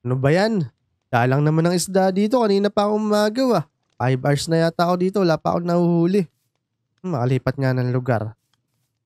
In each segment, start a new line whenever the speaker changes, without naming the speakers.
Ano ba yan? Dalang naman ng isda dito. Kanina pa ako umagaw ah. Five hours na yata ako dito. Wala pa ako nahuhuli. Makalipat nga ng lugar.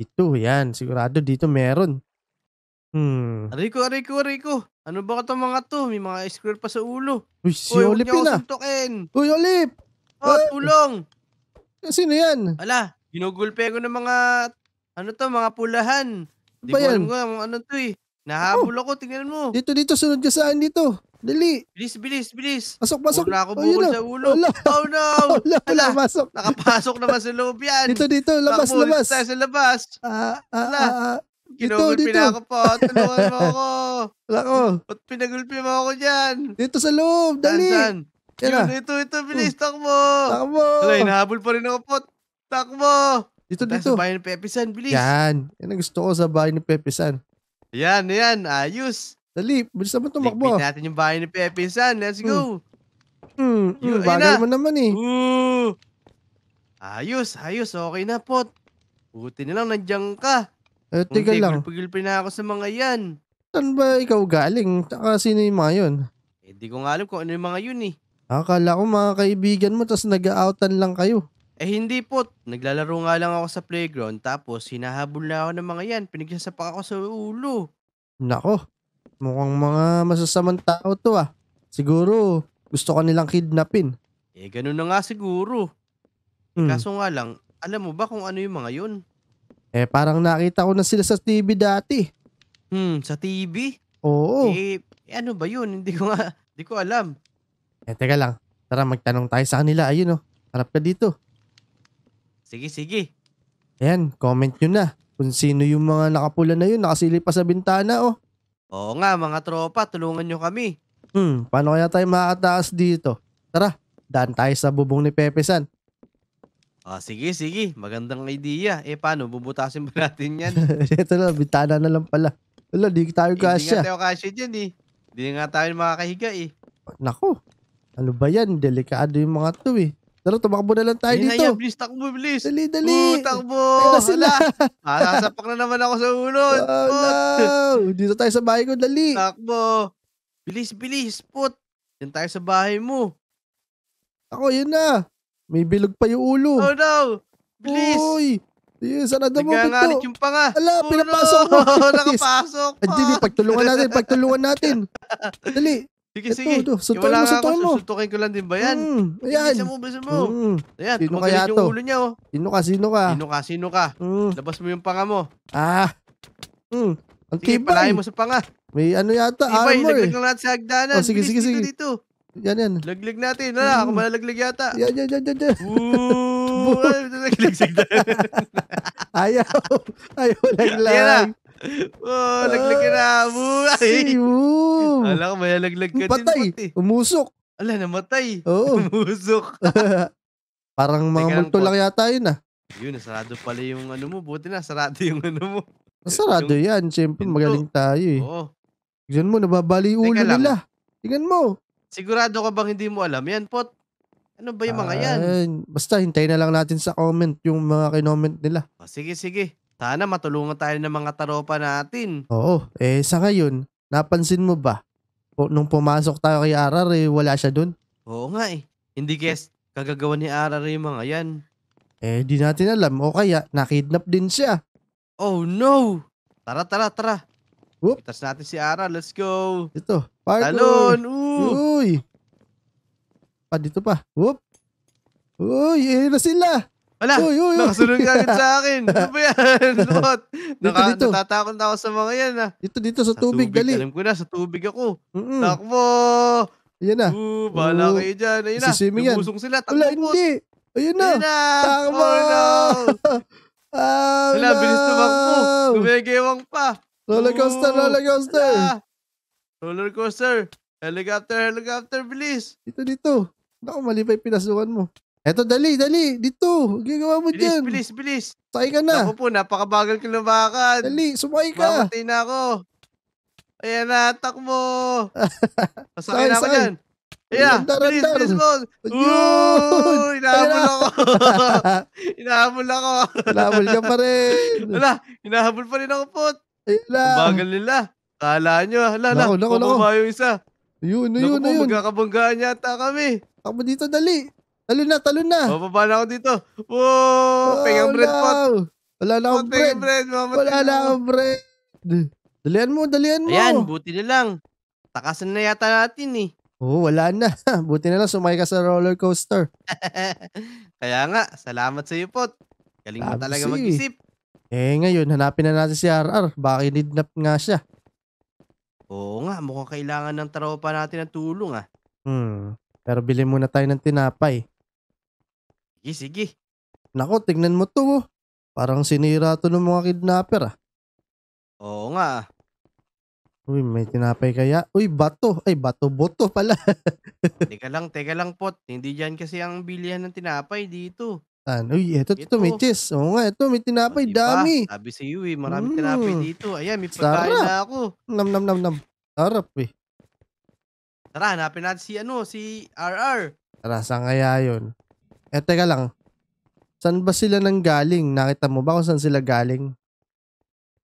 Ito, yan. Sigurado dito meron. Hmm.
Rico, Rico, Rico. Ano ba ka mga to? May mga square pa sa ulo.
Uy, si
Uy,
Olip yun ah. Uy, Olip!
Oh, tulong.
Sino yan?
Ala, ginugulpe ko ng mga, ano to, mga pulahan. Hindi
Ba
ko
yan?
alam kung ano to eh. Nahabol ako, tingnan mo.
Dito, dito. Sunod ka saan dito? Dali.
Bilis, bilis, bilis.
Pasok, pasok.
Huwag na ako
Oh,
bukol
na.
sa ulo.
Wala.
Oh no!
Wala, wala.
Ala.
Pasok.
Nakapasok naman sa loob yan.
Dito, dito. Labas,
Takbo,
labas.
tayo sa labas.
Ah, ah,
Wala.
ah, ah.
Na ako po. Tulungan mo ako.
Wala ko.
Ba't pinagulpi mo ako dyan?
Dito sa loob.
Saan,
Dali.
saan?
Yan
Yun,
na.
ito, ito, bilis, takbo.
Takbo.
Wala, hinahabol pa rin ako po. Takbo.
Dito, dito.
sa bayan ng Pepisan, bilis.
Yan. Yan ang gusto ko sa bahay ni Pepe San.
Yan, yan, ayos.
Dali. Bilis naman tumakbo.
Ligpit natin yung bahay ni Pepisan. Let's go.
Hmm. Hmm,
ayun
bagal
na.
mo naman eh.
Ooh. Ayos, ayos. Okay na, pot. Buti na lang, nandiyan ka.
Eh,
Hindi,
lang.
gulpi na ako sa mga yan.
Saan ba ikaw galing? Tsaka sino yung mga yun?
Eh, di ko nga alam kung ano yung mga yun eh.
Akala ko mga kaibigan mo tapos nag-outan lang kayo.
Eh, hindi pot. Naglalaro nga lang ako sa playground tapos hinahabol na ako ng mga yan. Pinagsasapak ako sa ulo.
Nako. Mukhang mga masasamang tao to ah. Siguro gusto ka nilang kidnapin.
Eh, ganun na nga siguro.
Hmm.
Kaso nga lang, alam mo ba kung ano yung mga yun?
Eh parang nakita ko na sila sa TV dati.
Hmm, sa TV?
Oo.
Eh, eh, ano ba yun? Hindi ko nga, hindi ko alam.
Eh teka lang. Tara magtanong tayo sa kanila. Ayun oh. Harap ka dito.
Sige, sige.
Ayan, comment nyo na. Kung sino yung mga nakapula na yun, nakasilip pa sa bintana oh.
Oo nga, mga tropa, tulungan nyo kami.
Hmm, paano kaya tayo makakataas dito? Tara, daan tayo sa bubong ni Pepe San.
Ah, sige, sige. Magandang idea. Eh, paano? Bubutasin ba natin yan?
Ito na, bintana na lang pala. Wala, di tayo
Eh, Hindi nga
kasya.
tayo kasya dyan eh. Hindi nga tayo makakahiga eh.
Nako, ano ba yan? Delikado yung mga to eh. Tara, tumakbo na lang tayo
na
dito.
yan, bilis, takbo, bilis.
Dali, dali.
Oo, takbo.
Ayun na sila.
Masasapak na naman ako sa ulo.
Oh, no. Dito tayo sa bahay ko, dali.
takbo. Bilis, bilis, put. Yan tayo sa bahay mo.
Ako, yun na. May bilog pa yung ulo.
Oh no! Bilis!
Uy, yun, sarado mo
Nagangalit
pinto.
yung panga.
Ala,
Oh,
pinapasok
no!
mo.
Nakapasok pa.
Hindi, pagtulungan natin, pagtulungan natin. Dali.
Sige,
Ito,
sige.
ito, suntukin mo,
ako,
suntukin mo.
susuntukin ko lang din ba yan?
Mm, ayan.
Bilisan mo, bilisan mo.
Mm.
Ayan,
Sino kaya
yung
to?
ulo niya, oh.
Sino ka, sino ka?
Sino ka, sino ka?
Mm.
Labas mo yung panga mo.
Ah. Mm. Ang
Sige,
tibay.
palahin mo sa panga.
May ano yata,
Tibay,
armor
laglag
eh.
lang natin sa hagdanan.
Oh, sige,
Bilis,
sige,
dito,
sige.
Dito,
Yan, yan.
Laglag natin. Wala, ako
Mm.
malalaglag yata.
Yan, yan, yan, yan, yan.
Ooh, ay, nalaglag sa hagdanan.
Ayaw. Ayaw
Ayan na.
Laglag.
Oh, laglag ka na. Buhay.
Siyo.
Ala, malalaglag ka din.
Patay. Umusok.
Ala, namatay.
Oo.
Umusok.
Parang mga
Teka lang
multo lang yata yun ah.
Yun, nasarado pala yung ano mo. Buti na, sarado yung ano mo.
Masarado yan. Siyempre,
Pinto.
magaling tayo eh.
Oo.
Tignan mo, nababali yung ulo
Teka lang.
nila. Tignan mo.
Sigurado ka bang hindi mo alam yan, Pot? Ano ba yung mga yan?
Ay, basta hintayin na lang natin sa comment yung mga kinoment nila.
Oh, sige, sige. Sana matulungan tayo ng mga taropa natin.
Oo. Eh, sa ngayon, napansin mo ba? O, nung pumasok tayo kay Arar, eh, wala siya dun.
Oo nga eh. Hindi guess, kagagawa ni Arar yung mga yan.
Eh, di natin alam. O kaya, nakidnap din siya.
Oh no! Tara, tara, tara.
Whoop.
Itas natin si Arar. Let's go.
Ito, parkour.
Talon! Ooh!
Uy! Pa, dito pa. Whoop! Uy, eh na sila.
Wala!
Uy, uy, uy.
Nakasunod ka agad sa akin. Ano ba yan? Pot? Naka,
dito.
Natatakot na ako sa mga yan ah.
Dito, dito sa tubig, dali.
Alam ko na, sa tubig ako.
Mm-mm.
Takbo!
Ayan na.
Oo, bahala
Oo.
kayo dyan. Ayun na,
Siswimming yan.
lumusong sila. Takbo
Wala, hindi. Ayun na.
Ayun na!
Takbo!
Oh no!
Ah,
Wala, bilis tumakbo. Gumegewang pa.
Roller coaster,
Oo.
roller coaster.
Ah! Roller coaster. Helicopter, helicopter, bilis.
Dito, dito. Naku, mali pa yung pinasukan mo. Eto, dali, dali. Dito. Gagawa mo
Bilis,
dyan.
bilis, bilis.
Sakay ka na.
Ako po, napakabagal ko lumakad.
Dali, sumakay ka.
Mamatay na ako. Ayan na, takbo.
Sakay,
na ako
sakay.
dyan. Ayan,
Andar,
bilis, bilis.
Yun.
Hinahabol
Ayan na.
ako. hinahabol ako.
Labol ka pa rin.
Wala, hinahabol pa rin ako po.
Ayun na.
Ang bagal nila. Kala nyo, hala, hala.
Naku, naku, naku.
Yung isa.
Ayun,
Naku
ayun,
po,
ayun.
magkakabanggaan yata kami.
Takbo dito, dali. Talon na, talon na.
Bababa na ako dito. Wow! Pengang bread pot.
Wala na akong bread.
bread.
Wala na
na ako.
akong bread. Dalian mo, dalian mo.
Ayan, buti na lang. Takasan na yata natin eh.
Oo, wala na. Buti na lang sumakay ka sa roller coaster.
Kaya nga, salamat sa iyo, Pot. Galing mo talaga
eh.
mag-isip.
Eh ngayon, hanapin na natin si RR. Baka kinidnap nga siya.
Oo nga, mukhang kailangan ng tropa natin ng tulong ah.
Hmm. Pero bilhin muna tayo ng tinapay.
Sige, sige.
Nako, tignan mo to. oh. Parang sinira to ng mga kidnapper ah.
Oo nga.
Uy, may tinapay kaya? Uy, bato. Ay, bato-boto pala.
teka lang, teka lang, Pot. Hindi dyan kasi ang bilihan ng tinapay dito.
Tan. Uy, eto, eto,
Ito.
may cheese. Oo nga, eto, may tinapay.
O, diba?
Dami.
Sabi sa iyo eh, marami
Mm.
tinapay dito. Ayan, may pagkain
Sarap.
na ako.
Nam, nam, nam, nam. Sarap eh.
Tara, hanapin natin si ano, si RR.
Tara, saan kaya yun? Eh, teka lang. Saan ba sila nang galing? Nakita mo ba kung saan sila galing?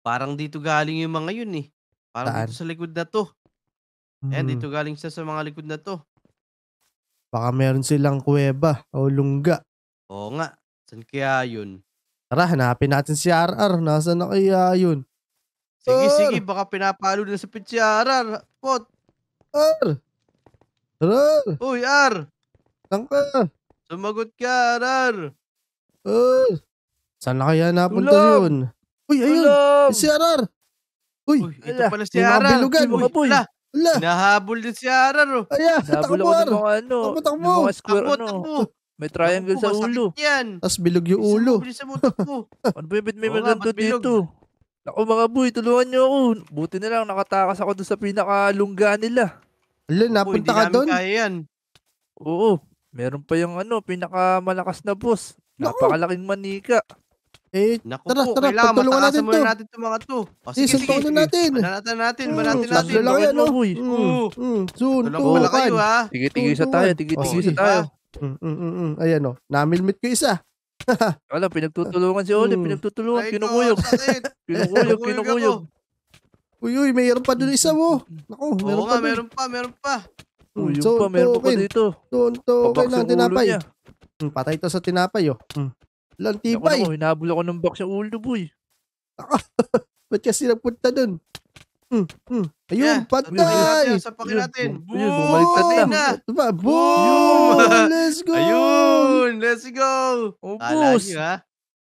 Parang dito galing yung mga yun eh. Parang
Saan?
dito sa likod na to. Ayan,
Hmm,
dito galing siya sa mga likod na to.
Baka meron silang kuweba o lungga.
Oo nga. Saan kaya yun?
Tara, hanapin natin si RR. Nasaan na kaya yun?
Sige,
Sir!
sige. Baka pinapalo na sa pitsi RR. Pot.
R! RR!
Uy, R.
Saan ka?
Sumagot ka, RR.
R! Saan na kaya napunta
Tulong!
yun? Uy, ayun!
Alam!
Si RR! Uy!
Uy, ito
ala,
pala si
mga bilugan.
Uy,
Mga boy.
ala,
Wala!
hinahabol din si RR. Oh.
Aya! Takbo, R!
mga ano,
Takbo, takbo.
ng mga square
Takbo,
ano.
takbo.
May triangle
Naku,
sa ulo.
yan.
Tapos bilog yung ulo.
Bilisan mo, mo, takbo.
Ano ba yung may maganda dito? Ako mga boy, tulungan niyo ako. Buti na lang nakatakas ako doon sa pinakalungga nila.
Ala, napunta
hindi
ka
namin
doon?
kaya yan.
Oo. Meron pa yung ano, pinakamalakas na boss.
Naku.
Napakalaking manika.
Eh,
Naku
Tara,
po,
tara,
kailangan
pagtulungan
matakasan
natin
muna
to.
natin itong mga to. O,
sige,
sige, sige.
suntukin na natin.
Manatan natin,
Mm,
manatan
tatlo
natin.
lang yan,
mo,
no?
boy.
Mm,
Oo.
mm, soon,
Tulong pala kayo ha.
Tigil-tigil sa tayo, tigil-tigil
Oh,
sa tayo.
Mm, mm, mm, mm. Ayan o, namilmit ko isa.
Wala, pinagtutulungan si Oli,
Hmm.
pinagtutulungan,
Ay,
kinukuyog,
sakit.
kinukuyog,
Kinukuyog
kinukuyog.
Uy, uy, mayroon pa doon isa mo. Naku, meron
Oo
pa
nga, meron pa, meron pa.
Oh,
Mm,
yun pa, meron pa dito.
Suntukin
Pabak
ng
sa ulo
tinapay.
niya.
Mm, patay to sa tinapay oh. Mm. Lang
Ako
tibay.
naman, hinabol ako ng box yung ulo, boy.
Ba't kasi nagpunta doon? Mm, mm. Ayun,
Yeah,
patay!
Sapakin
Yun,
natin.
bumaliktad
Boom!
na.
Boom!
Boom!
Let's go!
Ayun! Let's go!
Oh, boss.
nyo ha?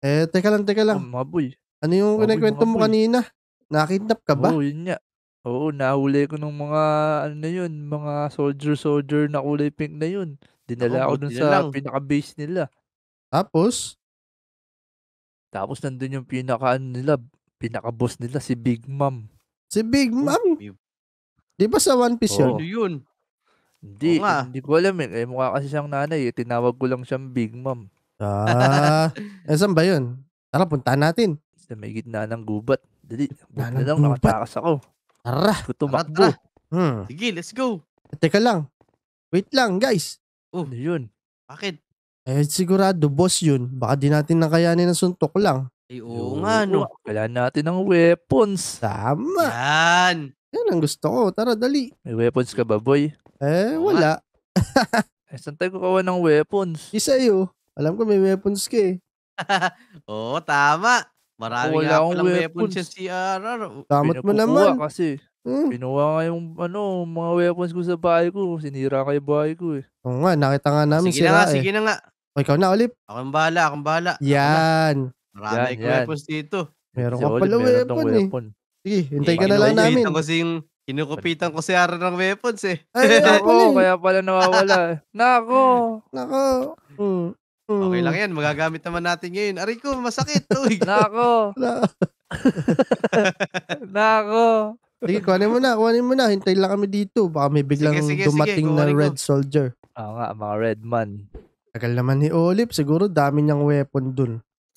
Eh, teka lang, teka
Oh,
lang.
mga boy.
Ano yung kinikwento mo kanina? Nakidnap ka ba?
Oo, yun nga. Oo, nahuli ko ng mga, ano na yun, mga soldier-soldier na kulay pink na yun. Dinala
Ako,
ako dun
buti na
sa
lang.
pinaka-base nila.
Tapos,
Tapos nandun yung pinaka, ano nila, pinaka-boss nila, si Big Mom.
si Big Mom.
may-
Di ba sa One Piece yun?
Oo.
Ano yun?
Hindi,
nga.
hindi ko alam eh. Eh, mukha kasi siyang nanay eh. Tinawag ko lang siyang Big Mom.
Ah, eh, saan ba yun? Tara, puntahan natin.
Sa may gitna ng gubat. Dali, buti
Gitna
na
ng
lang,
gubat?
nakatakas ako.
Tara.
Ko tumakbo.
tara.
Hmm.
Sige, let's go.
Eh, Teka lang. Wait lang, guys.
Oh,
Ano yun?
bakit?
Eh, sigurado, boss yun. Baka di natin nakayanin ng suntok lang.
Ay, oo nga, no.
Kailangan natin ng weapons.
Tama.
Yan.
Yan ang gusto ko. Tara, dali.
May weapons ka ba, boy?
Eh, wala.
Eh, saan tayo kukawa ng weapons?
Isa iyo. Alam ko may weapons ka eh.
Oo, tama. Marami
Wala
nga
akong
palang
weapons.
weapons yung CRR.
Mo
Pinakukuha
naman.
kasi.
Hmm.
Pinuha nga yung ano, mga weapons ko sa bahay ko. Sinira ka yung bahay ko eh.
Oo nga, nakita nga namin
Sige na nga,
eh.
sige na nga.
O, ikaw na, Olip.
Ako ang bahala, ako ang bahala.
Yan.
Marami
Yan,
akong
yan.
weapons dito.
Meron
Si
ka
Olive,
pala
meron tong
weapon eh.
weapon.
Sige, hintay ka na lang namin.
ko kasi yung, kinukupitan ko si RR ng weapons eh.
Ay, ay,
Nako,
pala eh.
kaya pala nawawala. eh. Nako!
Nako. Mm.
Okay lang yan, magagamit naman natin ngayon. Aray ko, masakit. Uy.
Nako! Nako!
Sige, kuhanin mo na, kuhanin mo na. Hintay lang kami dito. Baka may biglang
sige, sige,
dumating na
kuhanin ko.
red soldier.
Oo nga, mga red man.
Tagal naman ni Olip. Siguro dami niyang weapon dun.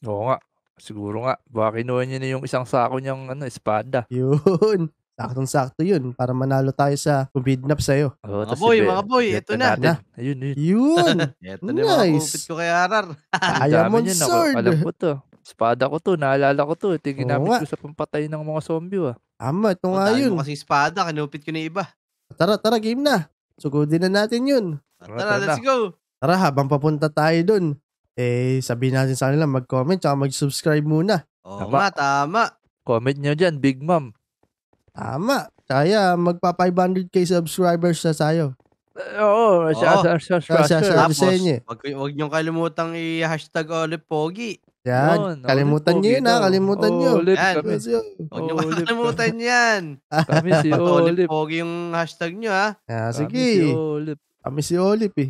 Oo nga. Siguro nga. Baka kinuha niya na yung isang sako niyang ano, espada.
Yun. Saktong-sakto yun. Para manalo tayo sa kumidnap sa'yo.
Oo,
Mga boy, mga boy, eto na.
natin. Ayun, yun.
Yun.
Eto na yung mga
Nice.
kupit ko kay.
Ang
Diamond
niyan, ako-
sword.
Alam ko to. Espada ko to. Naalala ko to. Ito yung ginamit ko sa pampatay ng mga zombie ah.
Tama, ito
Oh,
nga yun.
mo kasing espada, kinupit ko na iba.
Tara, tara, game na. Sugudin na natin yun.
Tara,
Tara,
tara
let's go.
Tara, habang papunta tayo dun, eh, sabihin natin sa kanila, mag-comment, tsaka mag-subscribe muna.
Oo
Tama.
nga, tama.
Comment nyo dyan, Big Mom.
Tama. Kaya, magpa 500k subscribers na tayo.
Eh, Oo, siya, siya, siya, siya,
Siya, siya, inyo eh.
wag, wag niyong kalimutang i-hashtag Olive Pogi.
Yan.
Yun,
kalimutan
ulit
nyo
po,
yun ha. Kalimutan nyo.
Ulit
Yan.
kami.
Huwag niyo
Olive.
kakalimutan yan.
Kami si Olip.
Pogi yung hashtag niyo ha.
Ah,
Kami si
sige.
Olip.
Kami si Olip eh.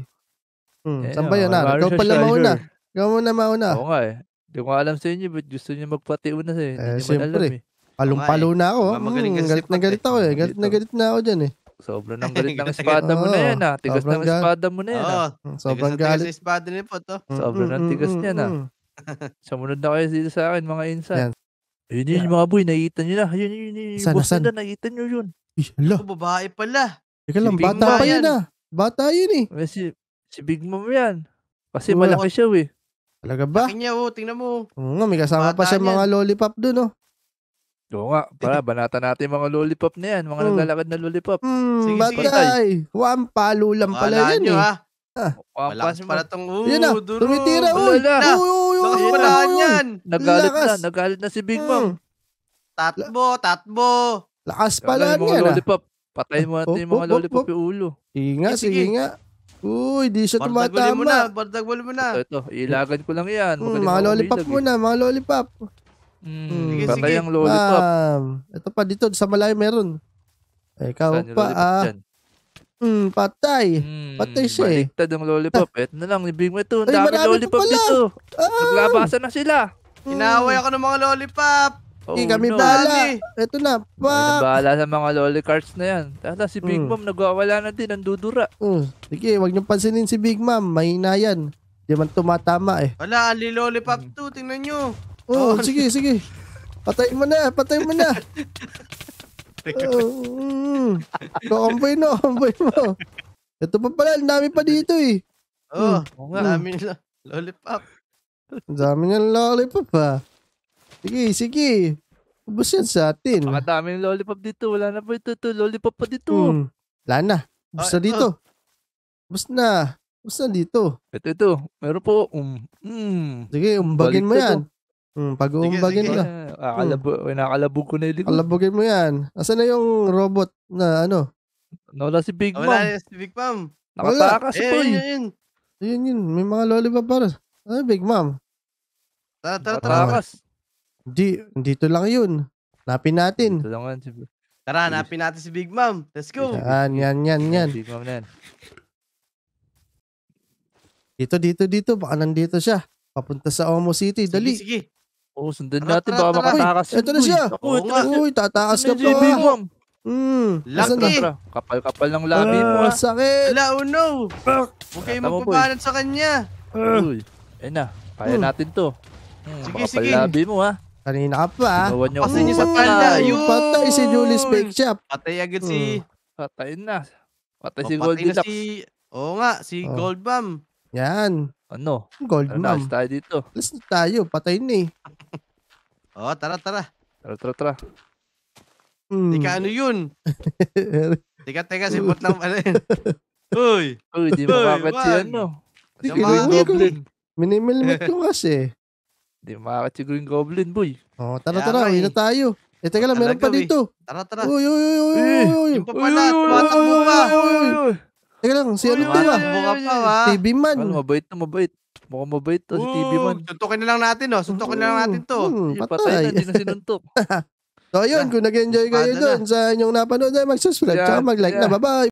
Hmm,
Eh,
saan ba yun?
oh,
ah? Ikaw pala mauna. Ikaw muna mauna.
Oo nga eh. Hindi ko alam sa inyo, but gusto niyo magpatiuna sa Hindi
Eh, siyempre.
alam eh.
Palong-palo na ako.
Baka magaling
Hmm,
kasi
galit na
pag-
galit ako eh. Galit na
Dito.
galit na ako dyan eh.
Sobrang ng galit ng
Galit na
espada mo na yan ah. Tigas
sobrang
ng
gal-
espada mo na yan ah.
Oo.
Hmm, Sobrang
Tigas na tigas
galit.
sa espada ni po to.
Mm,
Sobrang
mm,
ang tigas
mm,
niyan,
mm,
ah.
mm.
Sumunod na kayo dito sa akin, mga insan.
Yan.
Yun yun, mga boy, nakita nyo na. Yun, yun, yun. Yung
Saan,
boss
saan?
nila, nakita nyo yun.
Ih, hala.
Ako, babae pala.
Teka lang,
Si Big
bata pa
yan.
yun ah. Bata yun eh.
Eh, Si, si Big Mom yan. Kasi
Wala.
malaki siya eh.
Talaga ba?
Laki niya oh, tingnan mo.
Oo nga, may kasama pa
Bata
siya mga lollipop dun oh.
Oo nga, para banata natin mga lollipop na yan. Mga
Mm.
naglalakad na lollipop.
Hmm,
Sige, sige.
batay. One palo lang pala
Wala
yan
niyo
eh.
ha.
Ang
Malakas
mo.
pala tong uh,
Yan na,
duro.
tumitira
Wala
uy.
na.
Uy, uy, uy, uy,
yan.
Nagalit na, nagalit na si Big
Hmm,
Mom.
Tatbo, tatbo.
Lakas pala
yung mga
yan ah.
lollipop. Patayin mo natin
Oh,
yung mga
oh, oh,
lollipop
oh.
yung ulo.
Sige nga,
Sige,
nga. Uy, di siya
Bardagulin mo na,
tumatama.
bardagulin mo na.
Ito, ito. Ilagan ko lang yan.
Hmm,
Magaling
mga lollipop
umilag,
muna, mga lollipop.
Hmm,
Sige,
patay
sige.
ang lollipop.
Ma'am, ito pa dito, sa malayo meron. Eh, Ikaw
Saan yung
pa
lollipop
ah.
dyan?
Hmm, patay.
Hmm,
patay siya eh.
Baliktad ang lollipop. Eto na lang, ibig mo ito. Ang
Ay,
dami
marami pa
lollipop
pala.
dito.
Ah,
Naglabasan na sila.
Inaaway ako ng mga lollipop.
Oh,
Hindi kami
no.
bahala. Ito na,
na
pak.
bahala sa mga lollicards na yan. Tata si Big
Hmm.
Mom nagwawala na din, ang dudura.
Oh, sige, wag niyo pansinin si Big Ma'am. Mahina yan. Di man tumatama eh.
Wala, ali lollipop to, tingnan nyo.
Oh,
Oh.
sige, sige. Patay mo na, patay mo na. Oh, mm. Kakamboy no, kamboy mo. Ito pa pala, ang dami pa dito eh.
Oh,
Oo nga.
dami nila. Lollipop.
Ang dami ng lollipop ha. Sige, sige. Ubus yan sa atin.
Mga daming lollipop dito. Wala na pa ito. ito. Lollipop pa dito.
Hmm. Wala na. Ubus na
Ah,
dito. Ubus na. Ubus na dito.
Ito, ito. Meron po. Um, mm.
Sige, umbagin mo yan. Hmm, pag uumbagin
sige.
mo.
Eh, akalabo, nakalabog ko na yung likod.
Alabugin mo yan. Asan na yung robot na ano?
Nawala si Big Mom.
na si Big Mom.
Nakatakas po
yun,
eh.
yun, yun.
Ayun yun, may mga lollipop para. Ay, Big Ma'am.
Tara, tara, tara.
Nakatakas.
Di, dito lang yun. Napin natin.
Ito lang yan si
Tara, hanapin natin si Big Mom. Let's go.
Yan, yan, yan, yan.
Big Mom na yan.
Dito, dito, dito. Baka nandito siya. Papunta sa Omo City. Dali.
Sige, sige.
Oo, sundan
Tara,
natin. Baka makatakas
eto na siya.
Oo
ito na.
Uy, tatakas ka pa. Hmm. Na?
Tara, Kapal-kapal ng labi mo
Ah,
ah.
sakit.
Wala, oh no. Huwag kayo magpapalan sa kanya.
Uy, ayun na. Kaya
Hmm.
natin to. Hmm,
Sige, sige.
labi mo ha.
Kanina ka pa. ah.
Gawan niyo
Kasi niyo sa pala,
Oh,
yun.
Patay si Julie's Bake Shop.
Patay agad si...
Patay na. Patay
Oh,
si
na si... Oo nga, si
Oh.
Gold Bomb.
Yan.
Ano?
Gold
Ano na,
Ma'am.
tayo dito.
Alas na tayo. Patay na eh.
Oh, tara, tara.
Tara, tara, tara.
Hmm.
Teka, ano yun? Teka, teka, sipot lang pala yun. Uy,
Uy, di
Uy,
makakit si
wag.
ano. Si
Sige,
Green
wag.
Goblin.
Minimilimit ko kasi.
Di makakit si Green Goblin, boy.
Oh, tara,
Kaya
tara. Uwi
eh.
na tayo. Eh, teka lang, meron pa
eh.
dito.
tara, tara.
Uy, uy, uy, uy,
Eh,
uy, uy.
Yung pa pala, tumatakbo pa.
Teka lang, si ano to ah?
tumatakbo ka pa, ha?
TV man.
Ano, mabait na mabait. Mukhang mabait to si TV man.
Suntukin na lang natin, oh. Suntukin na lang natin to.
Hmm,
Yung patay na,
patay.
hindi na sinuntok.
So, ayun, kung nag-enjoy kayo
na.
doon sa inyong napanood, ay mag-subscribe,
Yeah,
tsaka mag-like na. Bye-bye!